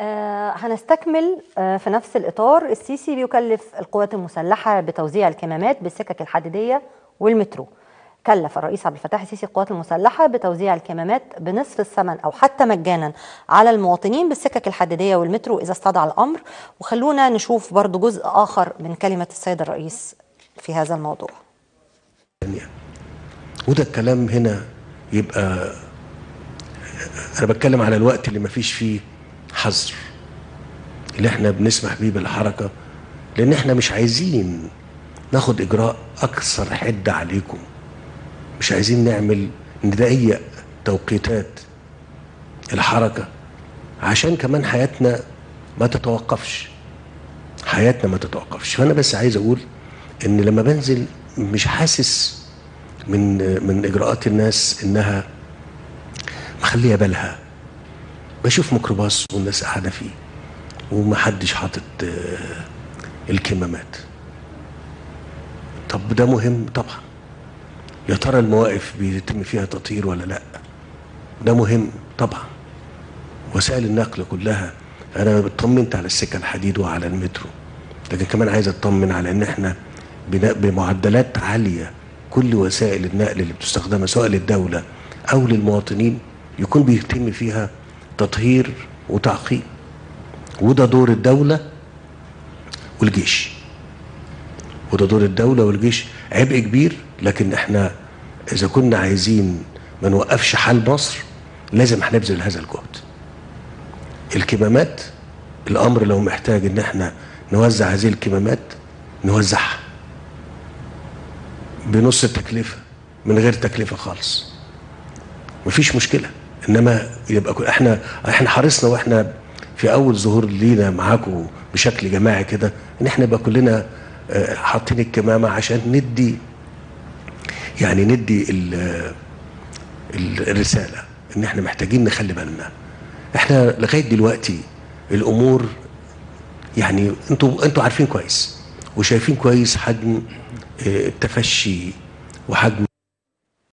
آه هنستكمل آه في نفس الإطار. السيسي بيكلف القوات المسلحة بتوزيع الكمامات بالسكك الحديدية والمترو. كلف الرئيس عبد الفتاح السيسي القوات المسلحة بتوزيع الكمامات بنصف الثمن أو حتى مجانا على المواطنين بالسكك الحديدية والمترو إذا استدعى الأمر. وخلونا نشوف برضو جزء آخر من كلمة السيد الرئيس في هذا الموضوع. وده الكلام هنا يبقى أنا بتكلم على الوقت اللي مفيش فيه حظر اللي إحنا بنسمح بيه بالحركة لأن إحنا مش عايزين ناخد إجراء أكثر حده عليكم. مش عايزين نعمل نضيق توقيتات الحركة عشان كمان حياتنا ما تتوقفش. حياتنا ما تتوقفش. فأنا بس عايز أقول إن لما بنزل مش حاسس من من إجراءات الناس إنها مخلية بالها. بشوف ميكروباص والناس قاعدة فيه ومحدش حاطط آه، الكمامات. طب ده مهم طبعا. يا ترى المواقف بيتم فيها تطهير ولا لأ؟ ده مهم طبعا. وسائل النقل كلها أنا اطمنت على السكة الحديد وعلى المترو. لكن كمان عايز أطمن على إن إحنا بمعدلات عالية كل وسائل النقل اللي بتستخدمها سواء للدولة أو للمواطنين يكون بيتم فيها تطهير وتعقيم وده دور الدولة والجيش. وده دور الدولة والجيش عبء كبير لكن إحنا إذا كنا عايزين ما نوقفش حال مصر لازم هنبذل هذا الجهد. الكمامات الأمر لو محتاج إن إحنا نوزع هذه الكمامات نوزعها. بنص التكلفة من غير تكلفة خالص. مفيش مشكلة. إنما يبقى إحنا إحنا حرصنا وإحنا في أول ظهور لينا معاكم بشكل جماعي كده إن إحنا يبقى كلنا آه، حاطين الكمامة عشان ندي يعني ندي ال- ال- الرسالة إن إحنا محتاجين نخلي بالنا. إحنا لغاية دلوقتي الأمور يعني أنتوا أنتوا عارفين كويس وشايفين كويس حجم آه، التفشي وحجم